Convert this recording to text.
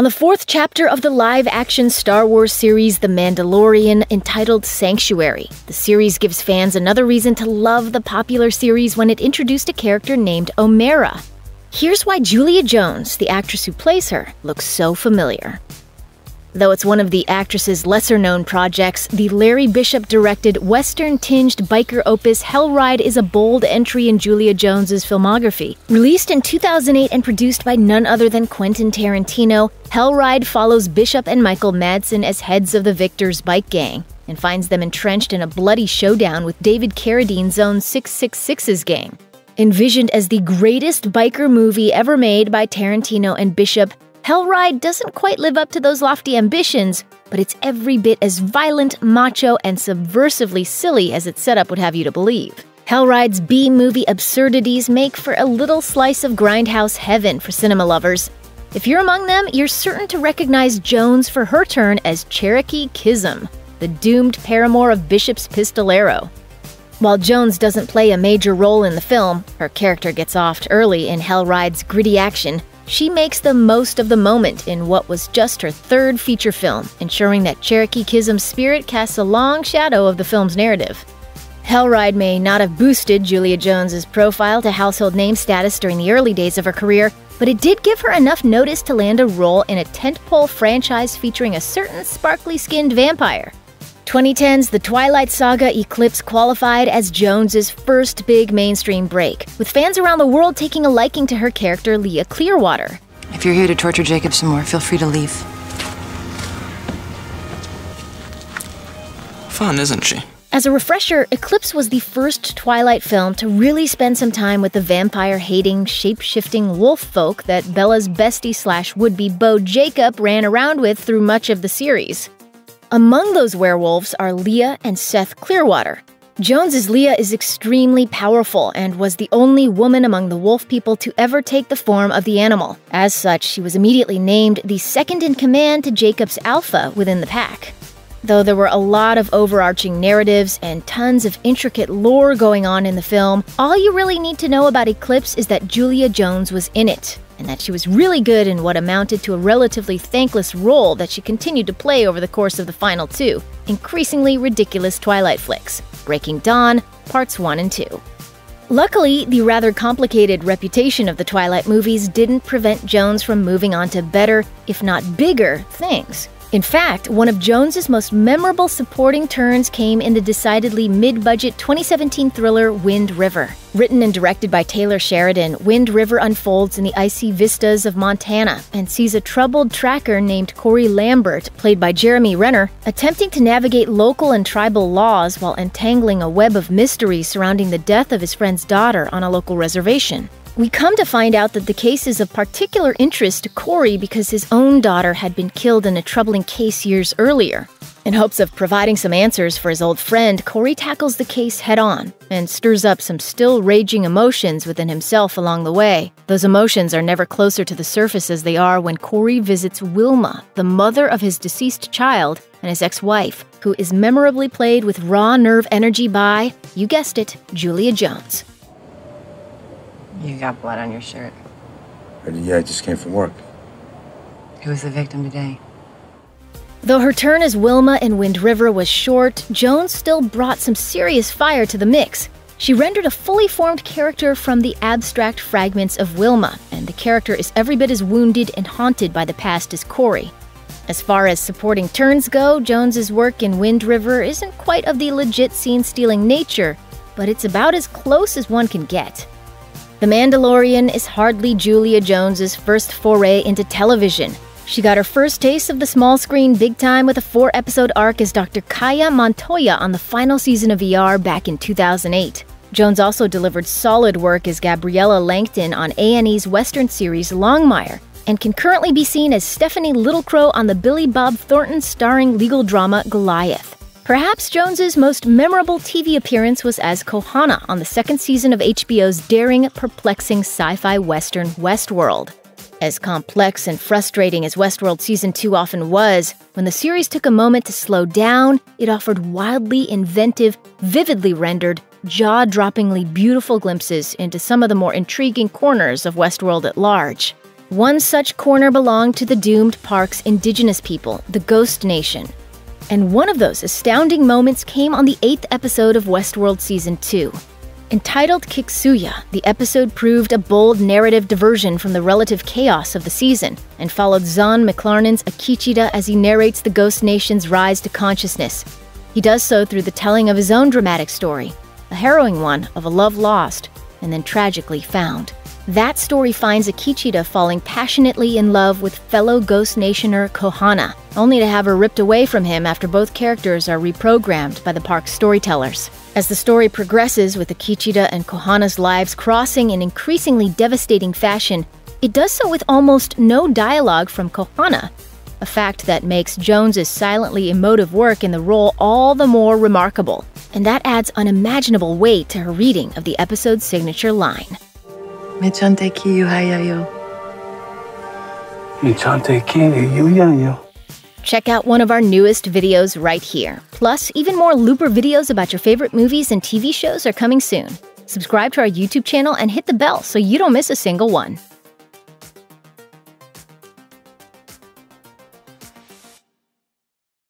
On the fourth chapter of the live action Star Wars series The Mandalorian, entitled Sanctuary, the series gives fans another reason to love the popular series when it introduced a character named Omera. Here's why Julia Jones, the actress who plays her, looks so familiar. Though it's one of the actress's lesser known projects, the Larry Bishop directed Western tinged biker opus Hellride is a bold entry in Julia Jones's filmography. Released in 2008 and produced by none other than Quentin Tarantino, Hellride follows Bishop and Michael Madsen as heads of the Victor's bike gang and finds them entrenched in a bloody showdown with David Carradine's own 666's gang. Envisioned as the greatest biker movie ever made by Tarantino and Bishop, Hellride doesn't quite live up to those lofty ambitions, but it's every bit as violent, macho, and subversively silly as its setup would have you to believe. Hellride's B movie absurdities make for a little slice of grindhouse heaven for cinema lovers. If you're among them, you're certain to recognize Jones for her turn as Cherokee Kisum, the doomed paramour of Bishop's Pistolero. While Jones doesn't play a major role in the film, her character gets offed early in Hellride's gritty action, she makes the most of the moment in what was just her third feature film, ensuring that Cherokee Kisum's spirit casts a long shadow of the film's narrative. Hellride may not have boosted Julia Jones's profile to household name status during the early days of her career, but it did give her enough notice to land a role in a tentpole franchise featuring a certain sparkly skinned vampire. 2010's The Twilight Saga Eclipse qualified as Jones's first big mainstream break, with fans around the world taking a liking to her character Leah Clearwater. If you're here to torture Jacob some more, feel free to leave. Fun, isn't she? As a refresher, Eclipse was the first Twilight film to really spend some time with the vampire hating, shape shifting wolf folk that Bella's bestie slash would be Beau Jacob ran around with through much of the series. Among those werewolves are Leah and Seth Clearwater. Jones's Leah is extremely powerful and was the only woman among the wolf people to ever take the form of the animal. As such, she was immediately named the second in command to Jacob's alpha within the pack. Though there were a lot of overarching narratives and tons of intricate lore going on in the film, all you really need to know about Eclipse is that Julia Jones was in it and that she was really good in what amounted to a relatively thankless role that she continued to play over the course of the final two, increasingly ridiculous Twilight flicks Breaking Dawn, Parts 1 and 2. Luckily, the rather complicated reputation of the Twilight movies didn't prevent Jones from moving on to better, if not bigger, things. In fact, one of Jones's most memorable supporting turns came in the decidedly mid-budget 2017 thriller Wind River. Written and directed by Taylor Sheridan, Wind River unfolds in the icy vistas of Montana and sees a troubled tracker named Corey Lambert, played by Jeremy Renner, attempting to navigate local and tribal laws while entangling a web of mystery surrounding the death of his friend's daughter on a local reservation. We come to find out that the case is of particular interest to Corey because his own daughter had been killed in a troubling case years earlier. In hopes of providing some answers for his old friend, Corey tackles the case head on and stirs up some still raging emotions within himself along the way. Those emotions are never closer to the surface as they are when Corey visits Wilma, the mother of his deceased child, and his ex wife, who is memorably played with raw nerve energy by, you guessed it, Julia Jones. You got blood on your shirt. Yeah, I just came from work. Who was the victim today? Though her turn as Wilma in Wind River was short, Jones still brought some serious fire to the mix. She rendered a fully formed character from the abstract fragments of Wilma, and the character is every bit as wounded and haunted by the past as Corey. As far as supporting turns go, Jones's work in Wind River isn't quite of the legit scene stealing nature, but it's about as close as one can get. The Mandalorian is hardly Julia Jones's first foray into television. She got her first taste of the small screen big time with a four episode arc as Dr. Kaya Montoya on the final season of ER back in 2008. Jones also delivered solid work as Gabriella Langton on A&E's Western series Longmire, and can currently be seen as Stephanie Littlecrow on the Billy Bob Thornton starring legal drama Goliath. Perhaps Jones's most memorable TV appearance was as Kohana on the second season of HBO's daring, perplexing sci-fi western Westworld. As complex and frustrating as Westworld Season 2 often was, when the series took a moment to slow down, it offered wildly inventive, vividly rendered, jaw droppingly beautiful glimpses into some of the more intriguing corners of Westworld at large. One such corner belonged to the doomed park's indigenous people, the Ghost Nation. And one of those astounding moments came on the eighth episode of Westworld Season 2. Entitled Kiksuya, the episode proved a bold narrative diversion from the relative chaos of the season and followed Zahn McClarnon's Akecheta as he narrates the Ghost Nation's rise to consciousness. He does so through the telling of his own dramatic story, a harrowing one of a love lost and then tragically found. That story finds Akecheta falling passionately in love with fellow Ghost Nationer Kohana, only to have her ripped away from him after both characters are reprogrammed by the park's storytellers. As the story progresses with Akecheta and Kohana's lives crossing in increasingly devastating fashion, it does so with almost no dialogue from Kohana, a fact that makes Jones's silently emotive work in the role all the more remarkable, and that adds unimaginable weight to her reading of the episode's signature line. Mechante ki hayayo. Mechante ki yuyayo. Check out one of our newest videos right here. Plus, even more Looper videos about your favorite movies and TV shows are coming soon. Subscribe to our YouTube channel and hit the bell so you don't miss a single one.